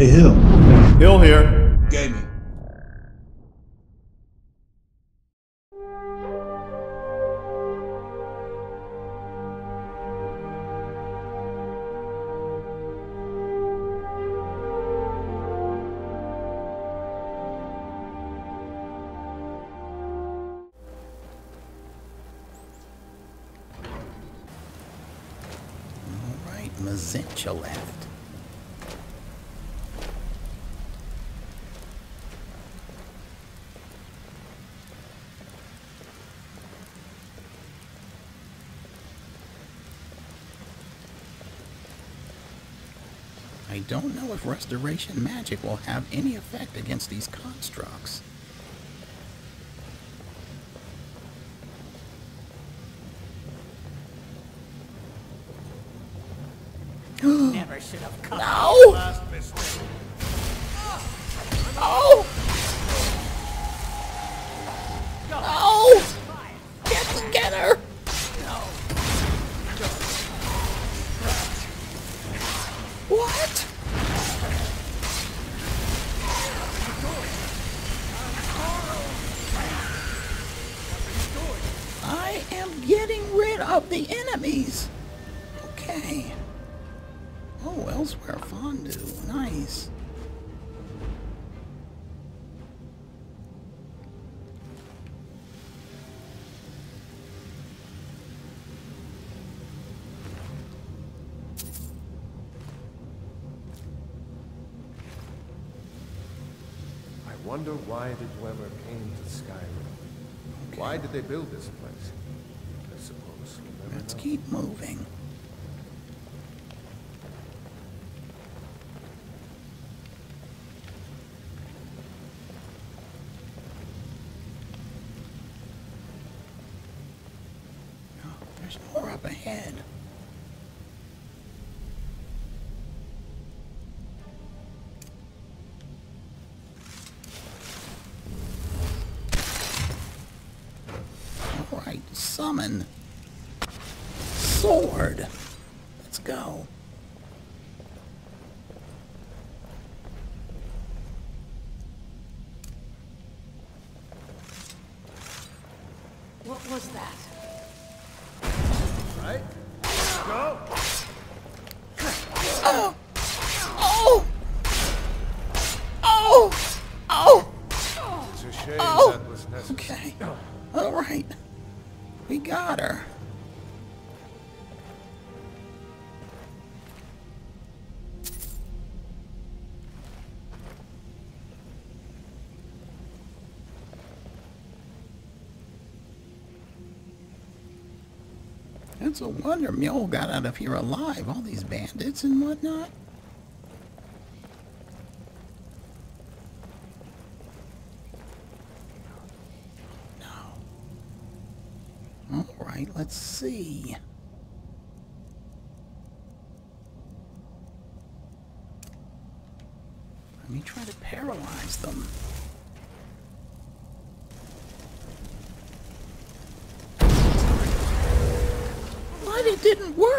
Hey, Hill. Hill here. Gaming. Don't know if restoration magic will have any effect against these constructs. Never should have come. No! Oh! Did they build this place? I suppose we'll Let's know. keep moving. Oh, there's more up ahead. It's a wonder Mjoll got out of here alive, all these bandits and whatnot. No. All right, let's see. Let me try to paralyze them. Didn't work.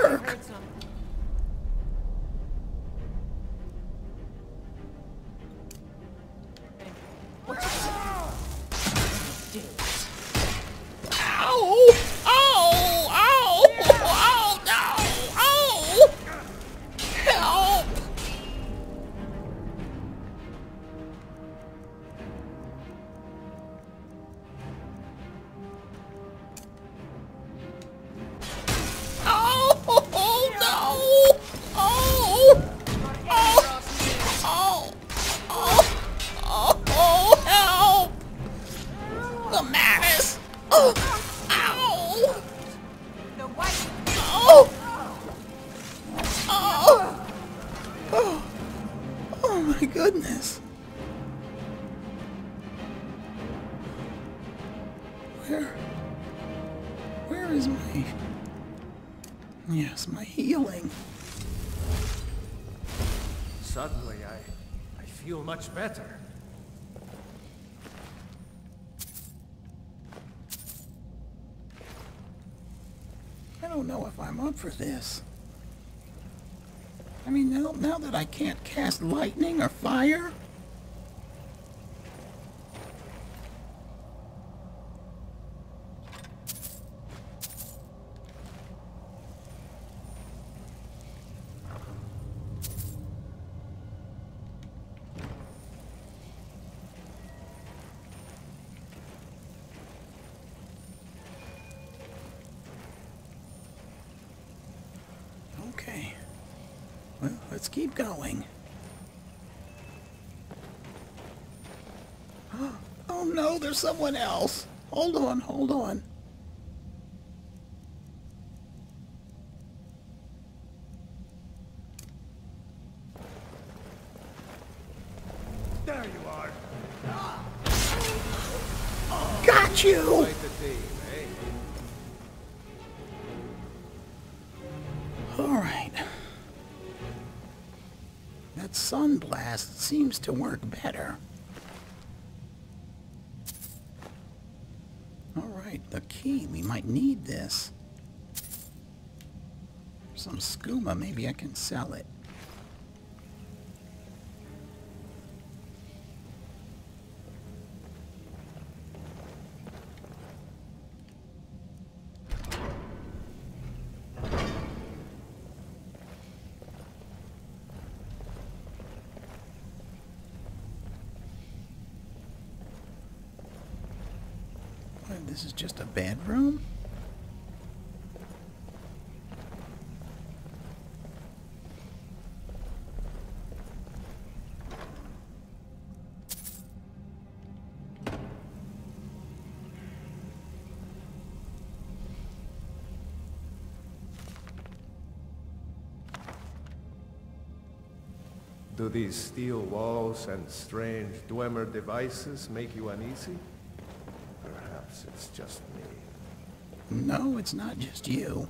For this. I mean, now, now that I can't cast lightning or fire, Okay. Well, let's keep going. Oh no, there's someone else. Hold on, hold on. Seems to work better. All right, the key. We might need this. Some skooma. Maybe I can sell it. What, this is just a bedroom? Do these steel walls and strange Dwemer devices make you uneasy? It's just me. No, it's not just you.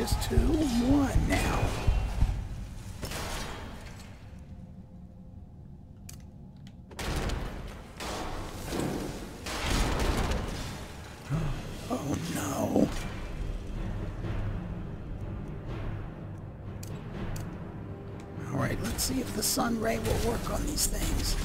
Just two, one now. Oh no. All right, let's see if the sun ray will work on these things.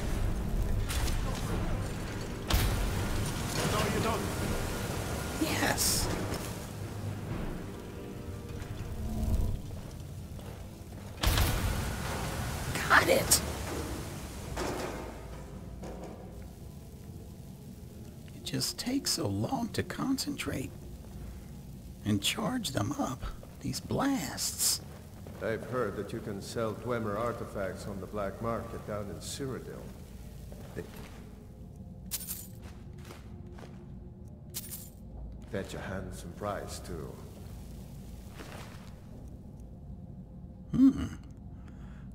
Takes so long to concentrate and charge them up. These blasts. I've heard that you can sell Dwemer artifacts on the black market down in Cyrodiil. Fetch a handsome price, too. Hmm.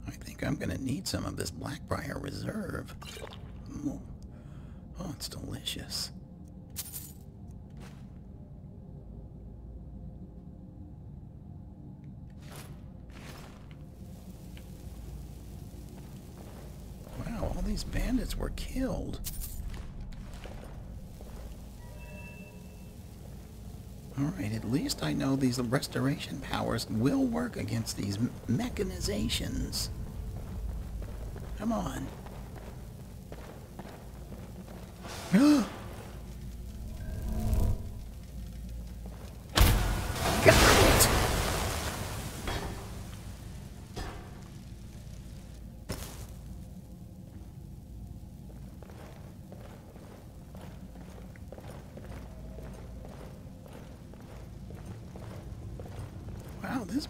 I think I'm gonna need some of this Blackbriar Reserve. Oh, it's delicious. These bandits were killed. Alright, at least I know these restoration powers will work against these mechanizations. Come on.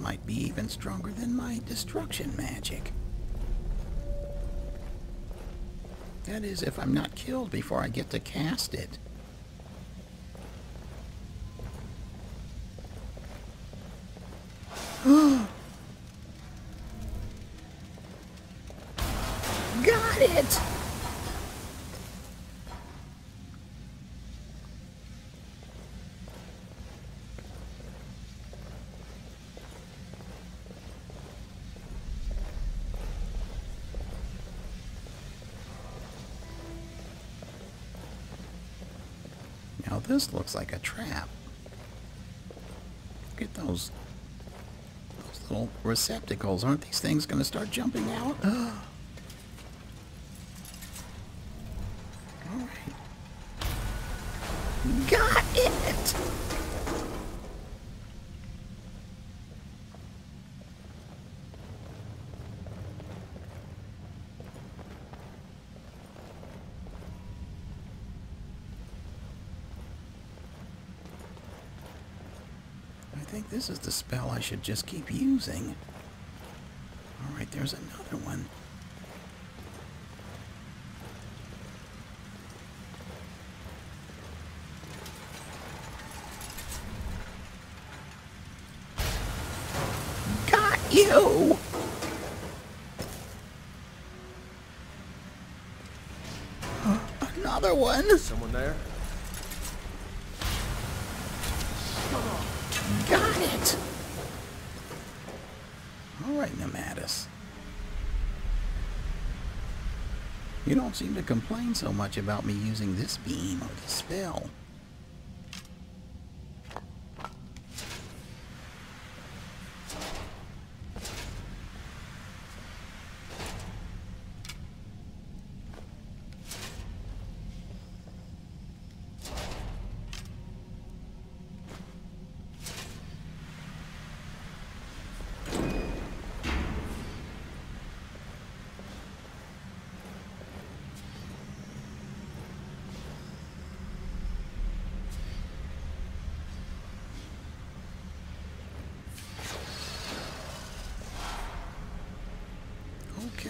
might be even stronger than my destruction magic. That is, if I'm not killed before I get to cast it. this looks like a trap. Look at those, those little receptacles. Aren't these things going to start jumping out? All right. Got it! Think this is the spell I should just keep using. Alright, there's another one. Got you! Another one! Someone there? Got it! Alright, Nematis. You don't seem to complain so much about me using this beam or this spell.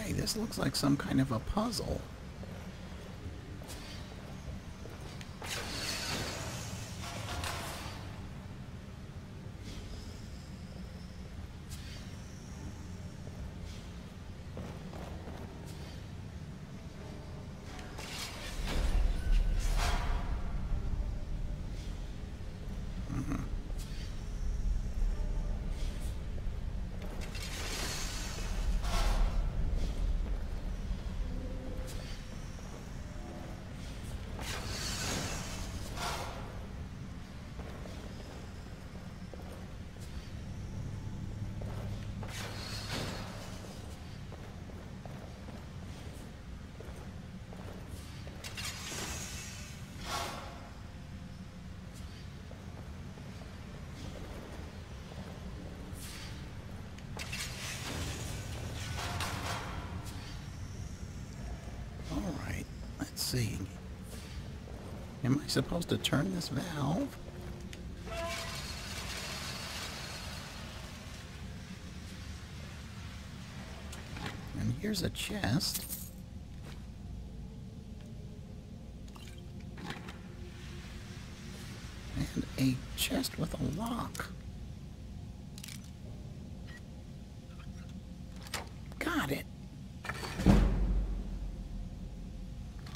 Okay, this looks like some kind of a puzzle. Mhm. All right, Am I supposed to turn this valve? And here's a chest. And a chest with a lock. Got it.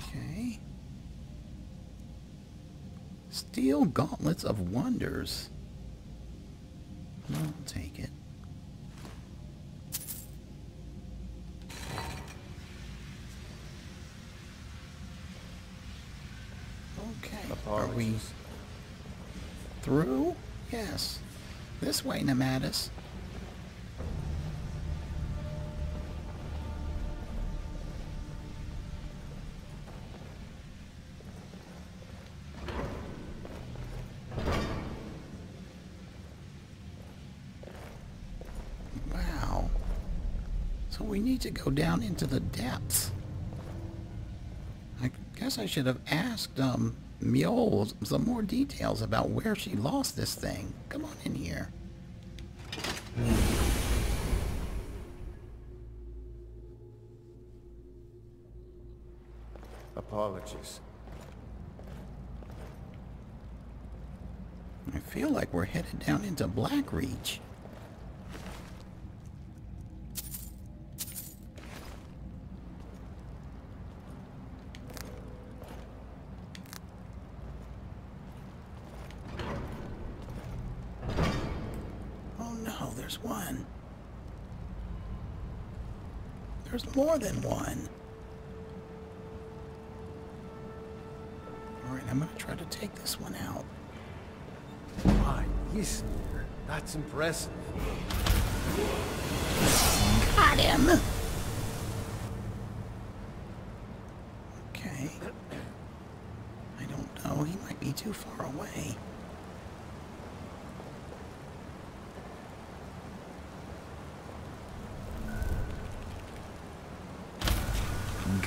Okay. Steel of wonders. I'll take it. Okay. Are we through? Yes. This way, Nematis. So we need to go down into the depths. I guess I should have asked, um, Mjoll some more details about where she lost this thing. Come on in here. Apologies. I feel like we're headed down into Blackreach. there's one. There's more than one. Alright, I'm gonna try to take this one out. My Ysmir, that's impressive. Got him! Okay. I don't know, he might be too far away.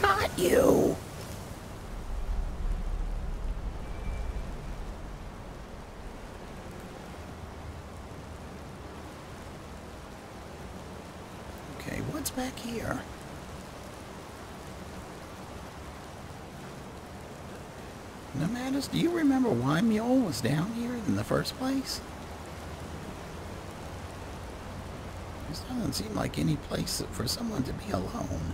Got you! Okay, what's back here? Nomadus, do you remember why Mjoll was down here in the first place? This doesn't seem like any place for someone to be alone.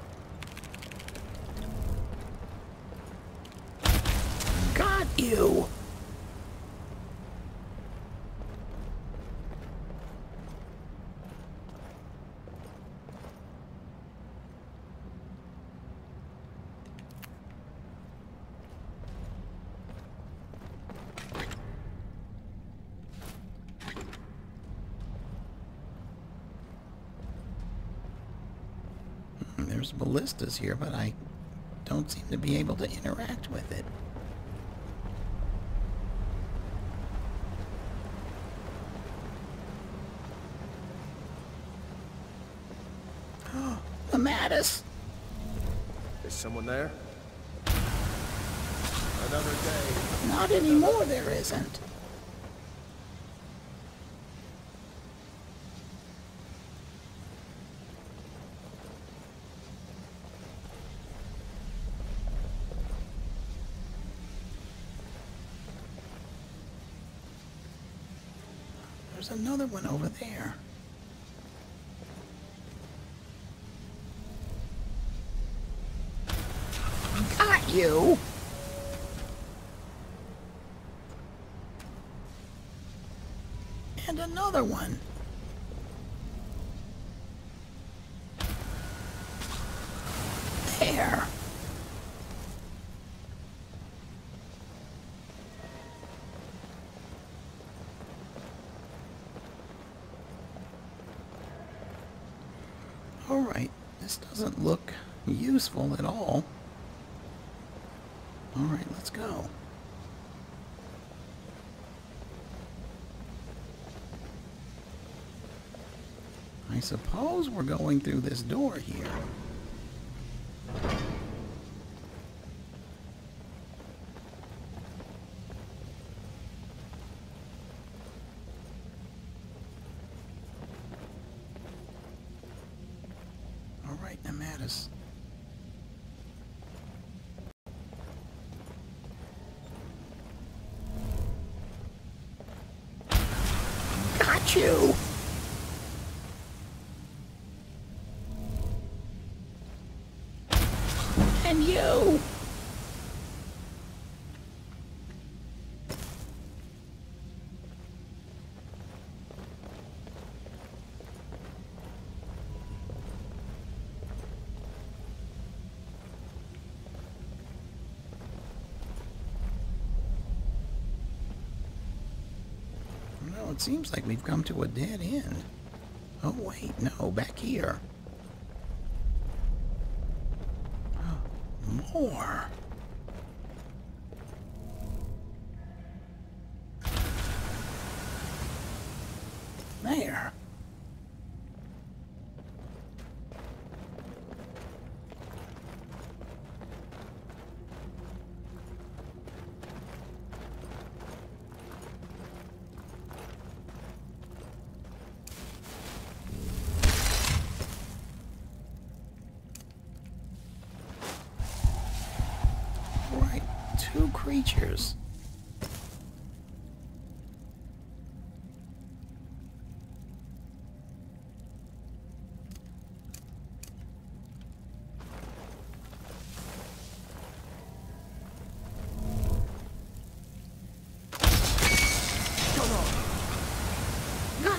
Got you! Hmm, There's ballistas here, but I don't seem to be able to interact with it. Oh, Amatus! Is someone there? Another day. Not anymore, there isn't. There's another one over there. Got you! And another one. There. Alright, this doesn't look useful at all. Alright, let's go. I suppose we're going through this door here. All right, Nematis. Got you! And you! No, seems like we've come to a dead end. Oh, wait, no, back here. Oh, more. Creatures.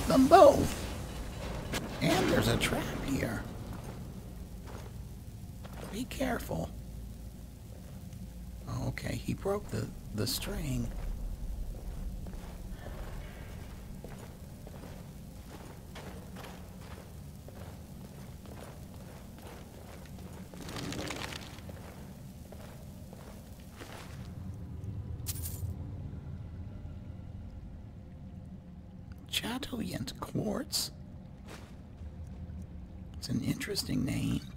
them both. And there's a trap here. Be careful. Oh, okay, he broke the, the string. Chatoyant Quartz. It's an interesting name.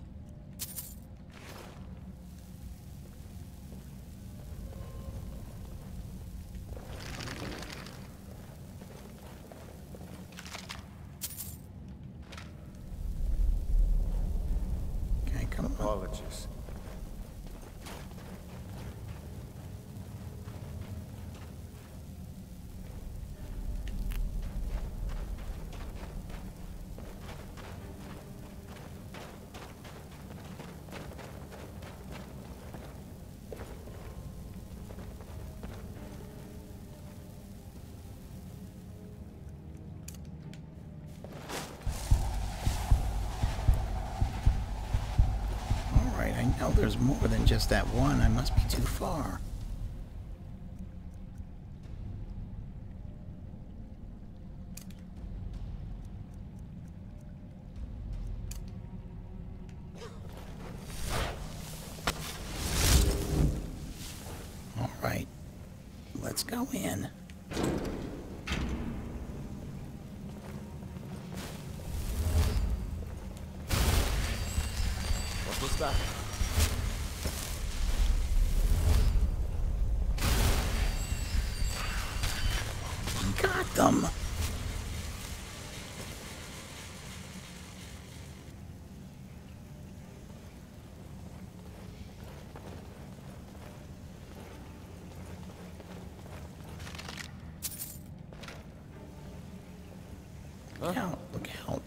Just that one. I must be too far. Alright. Let's go in. Look out, look out.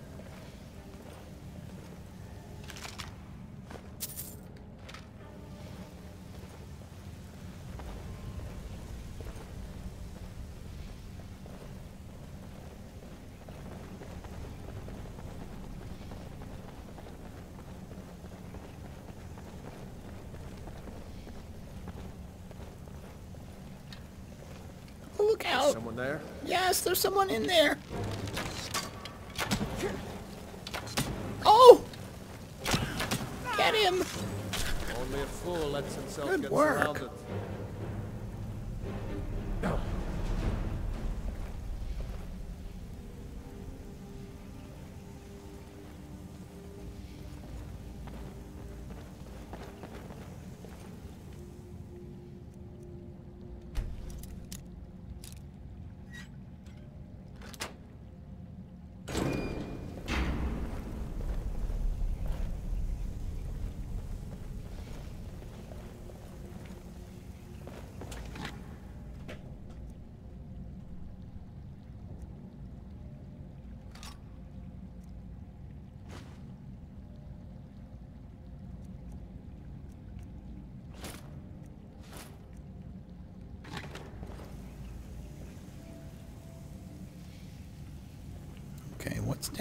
Look out! Someone there? Yes, there's someone in there. Oh! Get him! Only a fool lets himself Good get work. surrounded.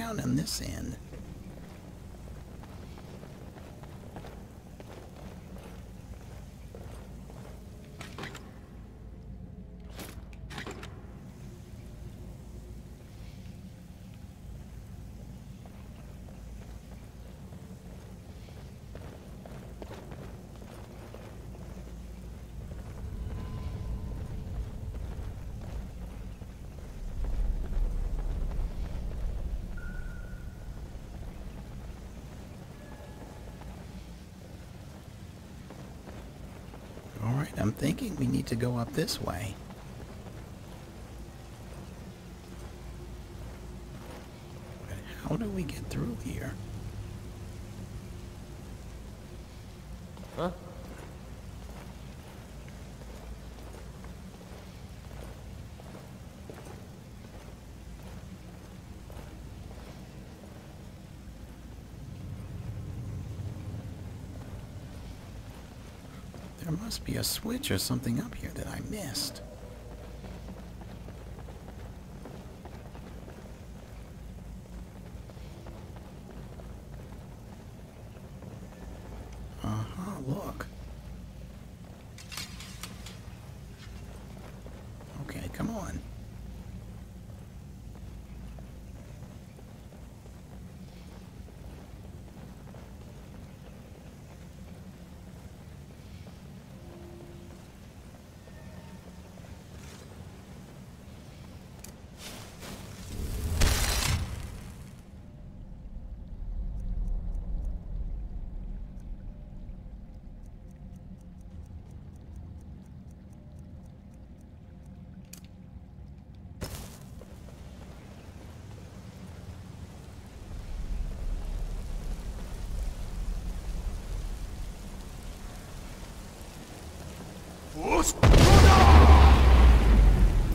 Down on this end? Alright, I'm thinking we need to go up this way. How do we get through here? Be a switch or something up here that I missed.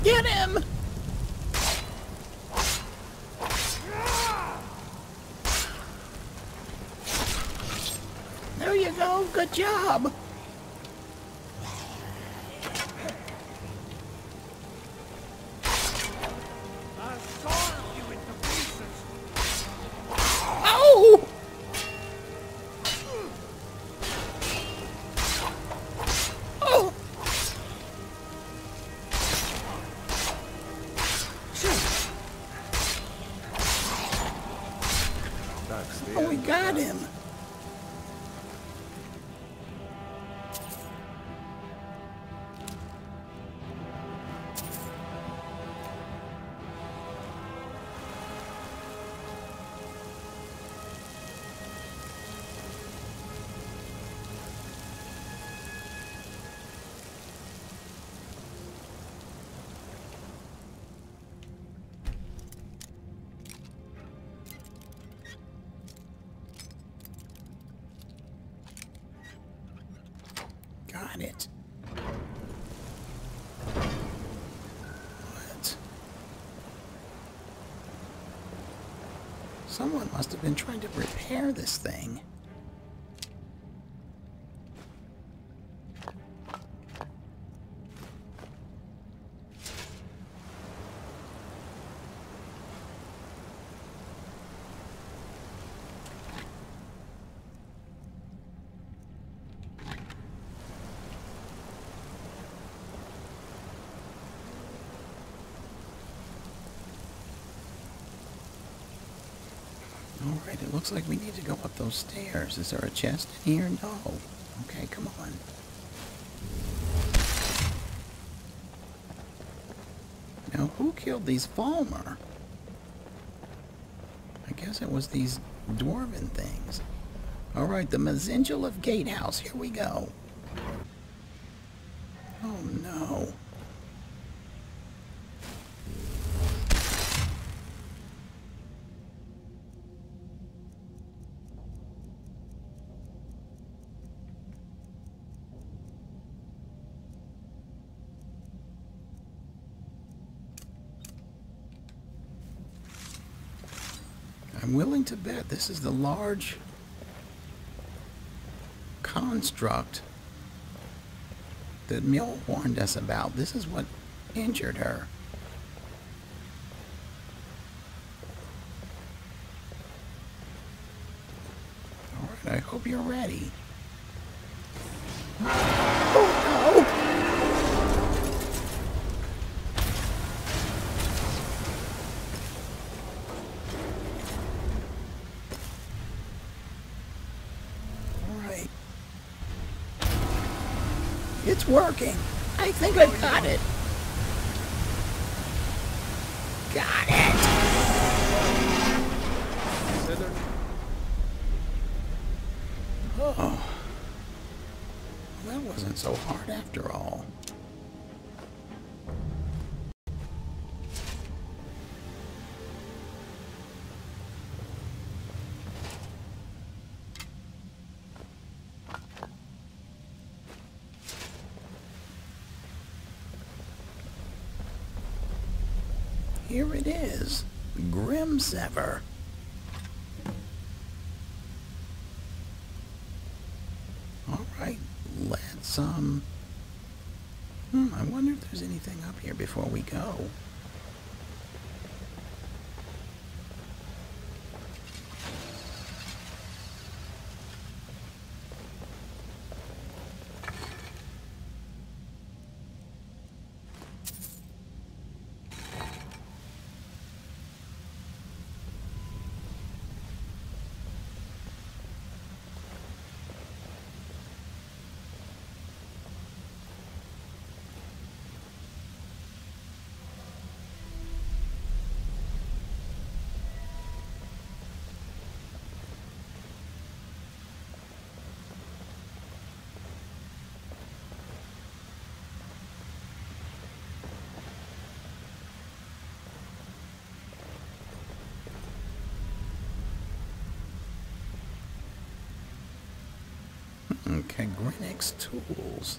Get him! There. Good job. Got it. What? Someone must have been trying to repair this thing. All right, it looks like we need to go up those stairs. Is there a chest in here? No. Okay, come on. Now, who killed these Falmer? I guess it was these dwarven things. All right, the Mzinchaleft Gatehouse. Here we go. Oh, no. I'm willing to bet this is the large construct that Mjoll warned us about. This is what injured her. All right, I hope you're ready. It's working. I think I've got it. Got it. Oh. That wasn't so hard after all. Grimsever. All right, let's, um... Hmm, I wonder if there's anything up here before we go. on Kagrenac's Tools.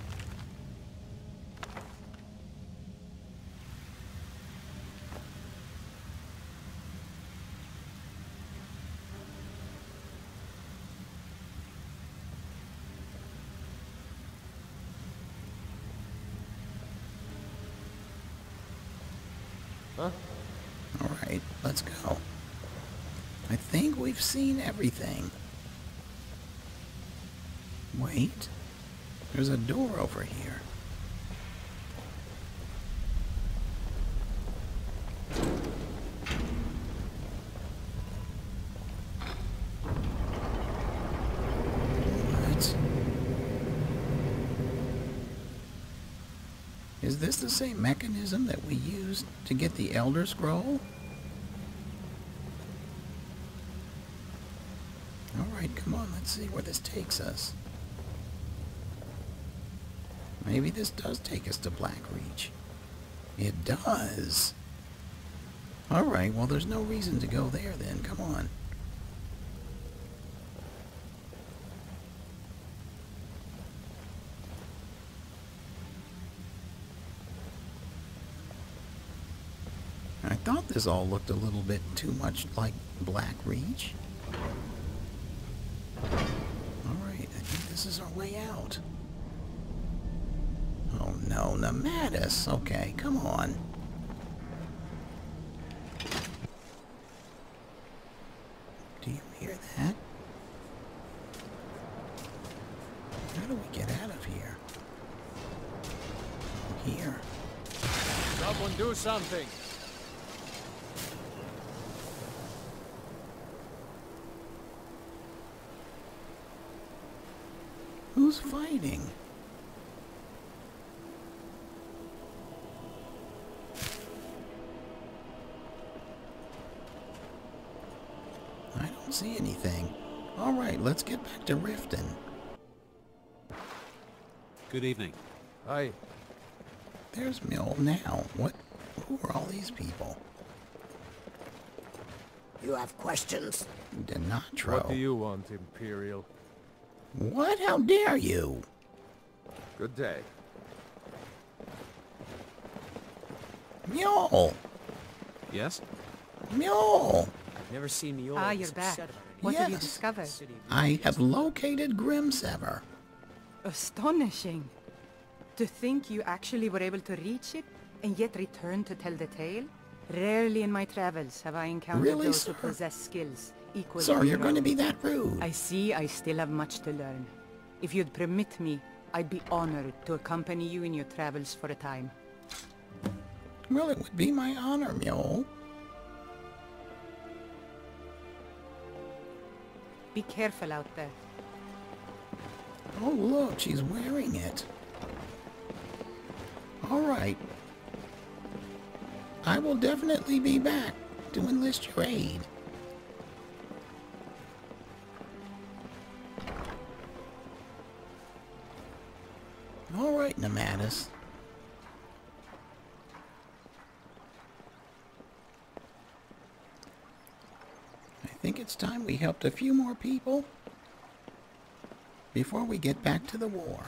Huh? All right, let's go. I think we've seen everything. There's a door over here. What? Is this the same mechanism that we used to get the Elder Scroll? Alright, come on, let's see where this takes us. Maybe this does take us to Blackreach. It does. Alright, well there's no reason to go there then, come on. I thought this all looked a little bit too much like Blackreach. Alright, I think this is our way out. Oh no, Nematis. Okay, come on. Do you hear that? How do we get out of here? Here. Someone do something! Who's fighting? Let's get back to Riften. Good evening. Hi. There's Mjoll now. What? Who are all these people? You have questions? Denatro. What do you want, Imperial? What? How dare you? Good day. Mjoll! Yes? Mjoll! I've Never seen Miola. Ah, you're back. What have you discovered? I have located Grimsever. Astonishing. To think you actually were able to reach it and yet return to tell the tale? Rarely in my travels have I encountered Really, those who sir? possess skills equal Sir, to you're going to be that rude. I see I still have much to learn. If you'd permit me, I'd be honored to accompany you in your travels for a time. Well, it would be my honor, Mjoll. Be careful out there. Oh, look, she's wearing it. All right. I will definitely be back to enlist your aid. All right, Nematis. It's time we helped a few more people before we get back to the war.